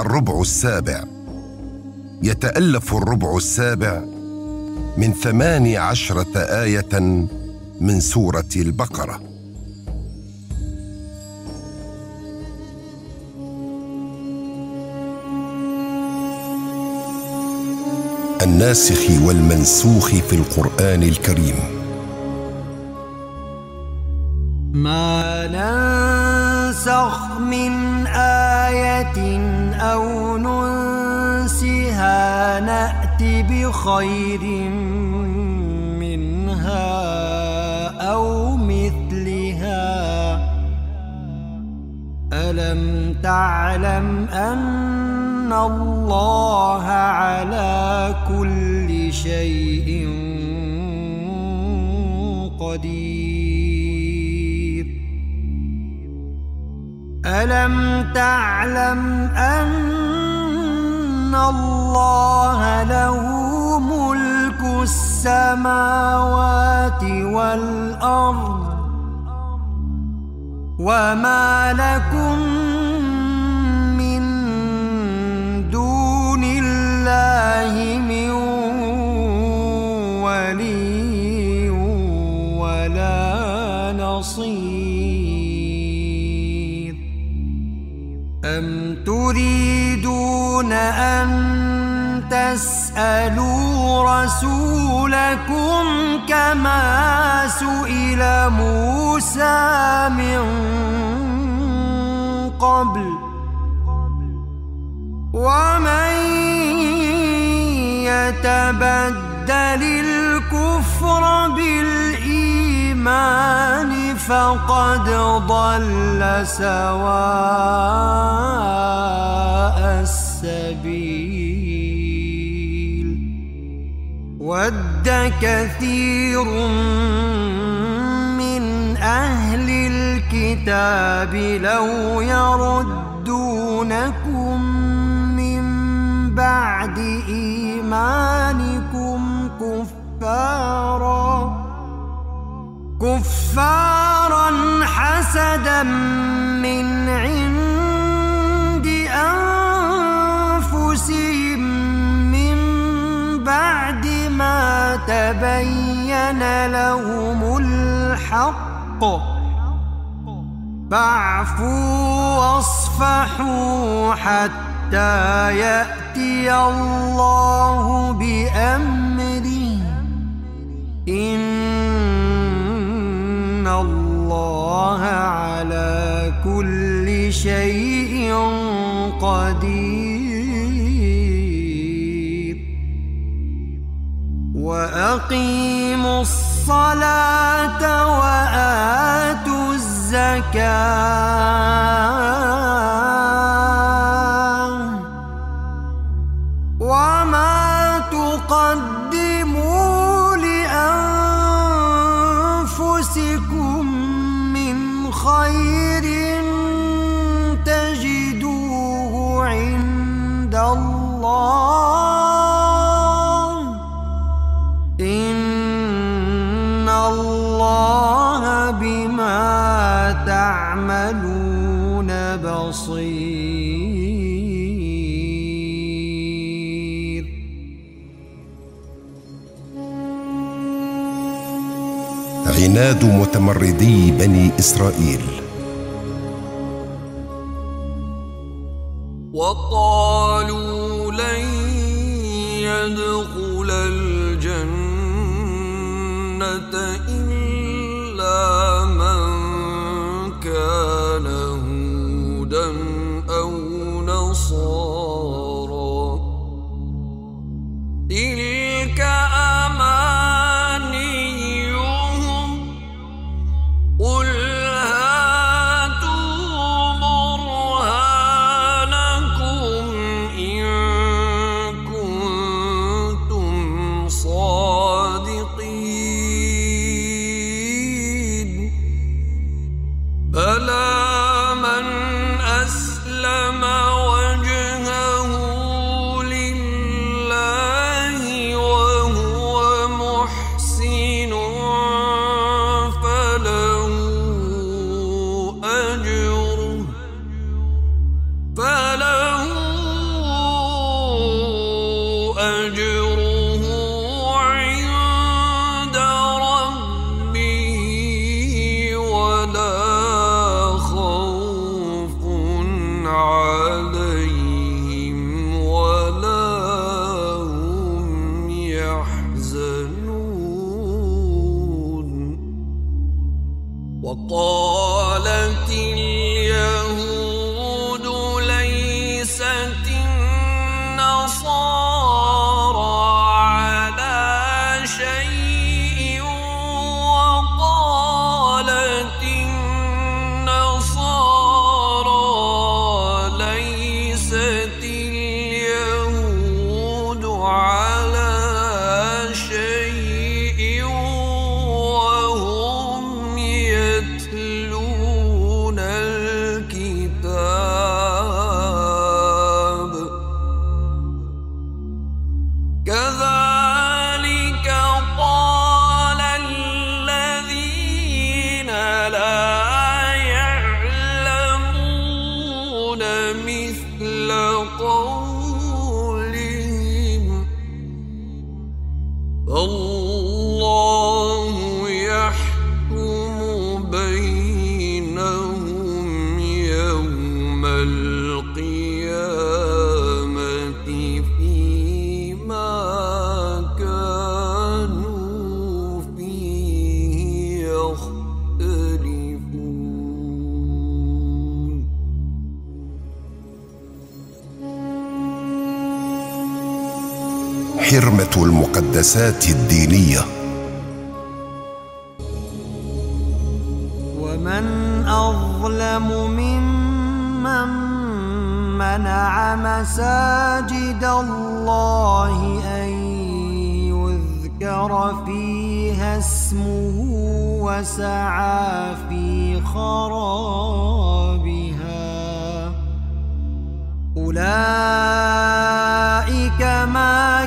الربع السابع. يتألف الربع السابع من ثمان عشرة آية من سورة البقرة. الناسخ والمنسوخ في القرآن الكريم. ما ننسخ من آية أو ننسها نات بخير منها أو مثلها. ألم تعلم إن الله على كل شيء قدير؟ ألم تعلم أن الله له ملك السماوات والأرض وما لكم أن تسألوا رسولكم كما سئل موسى من قبل. ومن يتبدل الكفر بالإيمان فقد ضل سواء السبيل ود كثير من أهل الكتاب لو يردونكم من بعد إيمان إيمانكم كفارا. كفارا حسدا من عند تبين لهم الحق. فاعفوا واصفحوا حتى يأتي الله بأمره إن الله على كل شيء قدير. وأقيموا الصلاة وآتوا الزكاة. عناد متمردي بني إسرائيل. وقالوا لن يدخل الجنة الا وقالت مثل قولهم حرمة المقدسات الدينية. ومن أظلم ممن منع مساجد الله أن يذكر فيها اسمه وسعى في خرابها. أولئك ما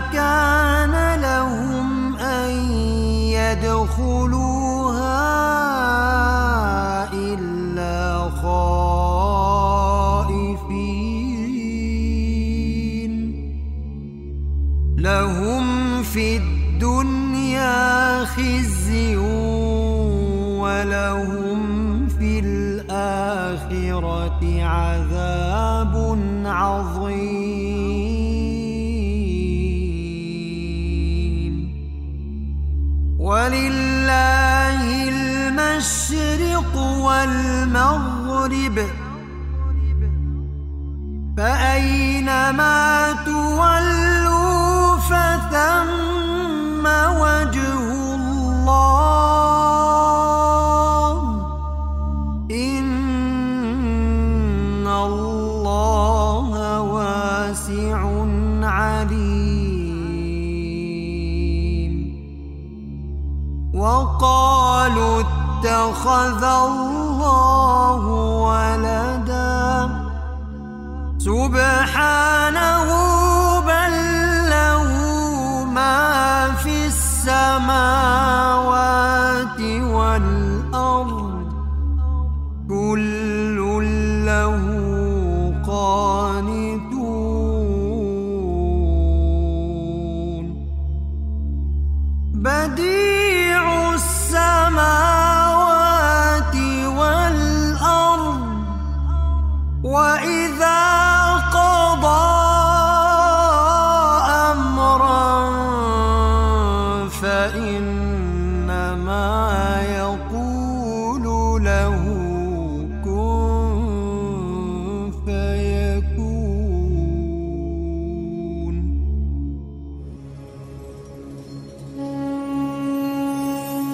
الدنيا خزي ولهم في الآخرة عذاب عظيم. ولله المشرق والمغرب فأينما تولوا اتخذ الله ولدا. سبحانه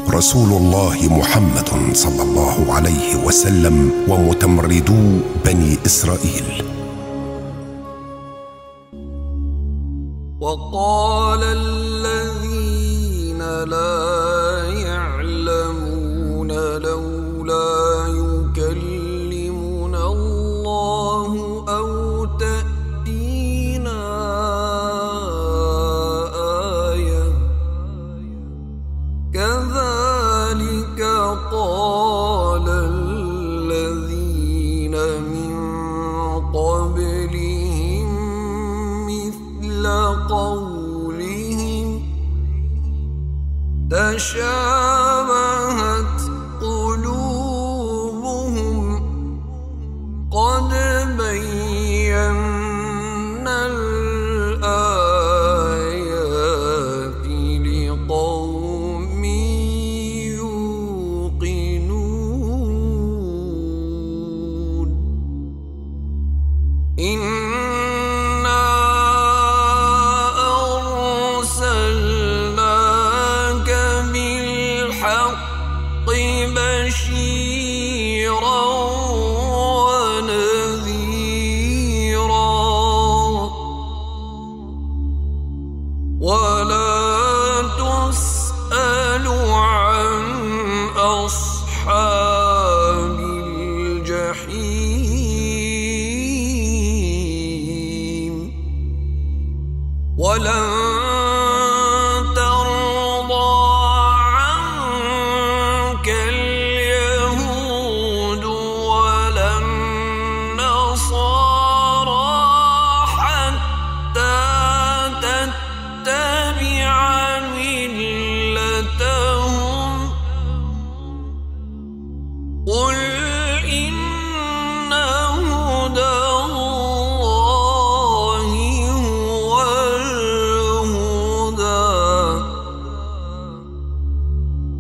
رسول الله محمد صلى الله عليه وسلم ومتمردو بني إسرائيل. وقال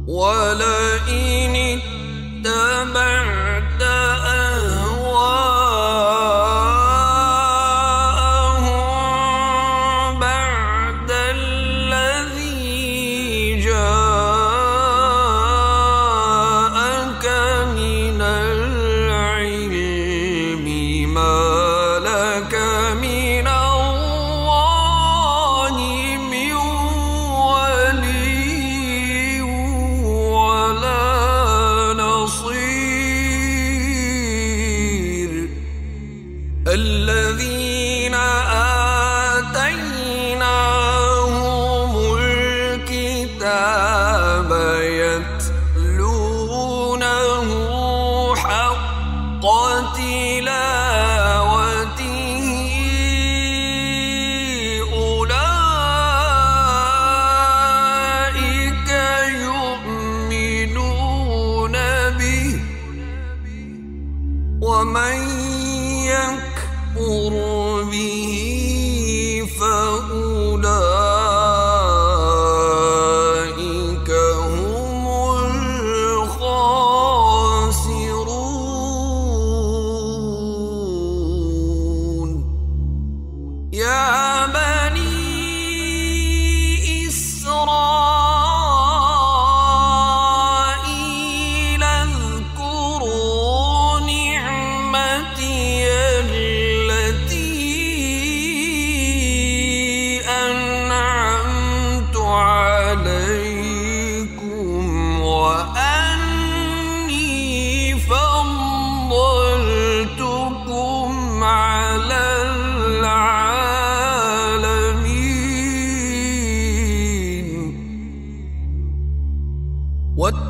ولئن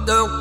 واتقوا